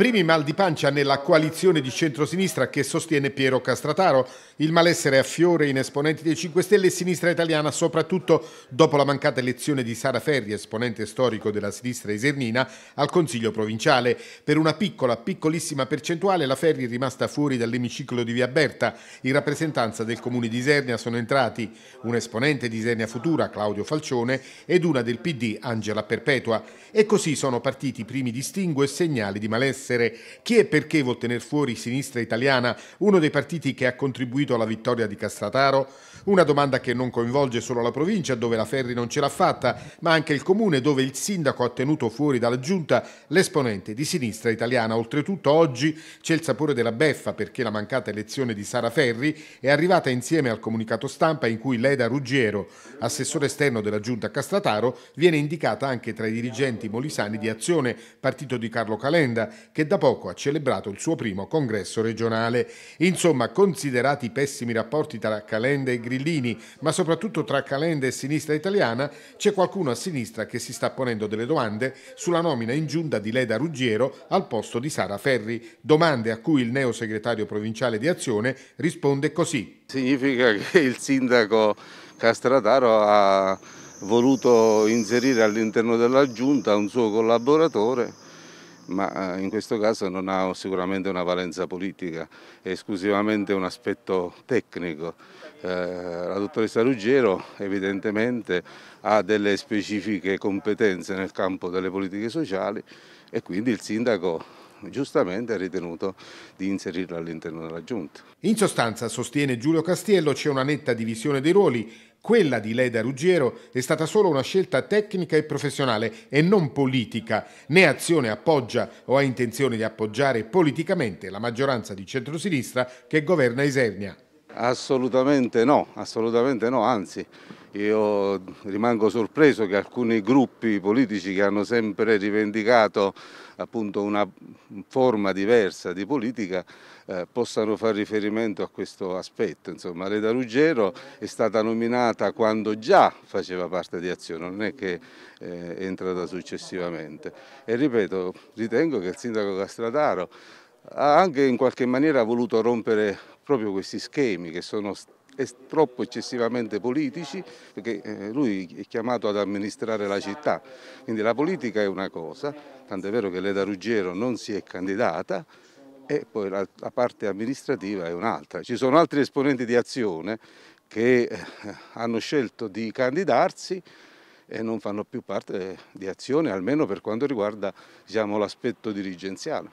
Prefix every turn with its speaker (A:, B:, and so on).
A: Primi mal di pancia nella coalizione di centrosinistra che sostiene Piero Castrataro. Il malessere a fiore in esponenti dei 5 Stelle e sinistra italiana, soprattutto dopo la mancata elezione di Sara Ferri, esponente storico della sinistra isernina, al Consiglio provinciale. Per una piccola, piccolissima percentuale la Ferri è rimasta fuori dall'emiciclo di Via Berta. In rappresentanza del comune di Isernia sono entrati un esponente di Isernia Futura, Claudio Falcione, ed una del PD, Angela Perpetua. E così sono partiti i primi distinguo e segnali di malessere essere chi e perché vuol tenere fuori Sinistra Italiana, uno dei partiti che ha contribuito alla vittoria di Castrataro? Una domanda che non coinvolge solo la provincia, dove la Ferri non ce l'ha fatta, ma anche il comune, dove il sindaco ha tenuto fuori dalla giunta l'esponente di Sinistra Italiana. Oltretutto oggi c'è il sapore della beffa perché la mancata elezione di Sara Ferri è arrivata insieme al comunicato stampa in cui Leda Ruggiero, assessore esterno della giunta Castrataro, viene indicata anche tra i dirigenti molisani di Azione, partito di Carlo Calenda, che che da poco ha celebrato il suo primo congresso regionale. Insomma, considerati i pessimi rapporti tra Calenda e Grillini, ma soprattutto tra Calenda e sinistra italiana, c'è qualcuno a sinistra che si sta ponendo delle domande sulla nomina in giunta di Leda Ruggiero al posto di Sara Ferri, domande a cui il neo segretario provinciale di Azione risponde così.
B: Significa che il sindaco Castrataro ha voluto inserire all'interno della giunta un suo collaboratore ma eh, in questo caso non ha sicuramente una valenza politica, è esclusivamente un aspetto tecnico. Eh, la dottoressa Ruggero evidentemente ha delle specifiche competenze nel campo delle politiche sociali e quindi il sindaco giustamente ha ritenuto di inserirla all'interno della Giunta.
A: In sostanza, sostiene Giulio Castiello, c'è una netta divisione dei ruoli quella di Leda Ruggiero è stata solo una scelta tecnica e professionale e non politica. Né Azione appoggia o ha intenzione di appoggiare politicamente la maggioranza di centrosinistra che governa Isernia.
B: Assolutamente no, assolutamente no, anzi io rimango sorpreso che alcuni gruppi politici che hanno sempre rivendicato appunto una forma diversa di politica eh, possano fare riferimento a questo aspetto. Insomma, Reda Ruggero è stata nominata quando già faceva parte di Azione, non è che eh, è entrata successivamente. E ripeto, ritengo che il sindaco Castrataro ha anche in qualche maniera voluto rompere proprio questi schemi che sono troppo eccessivamente politici perché eh, lui è chiamato ad amministrare la città, quindi la politica è una cosa, tant'è vero che Leda Ruggero non si è candidata e poi la, la parte amministrativa è un'altra. Ci sono altri esponenti di azione che eh, hanno scelto di candidarsi e non fanno più parte di azione, almeno per quanto riguarda diciamo, l'aspetto dirigenziale.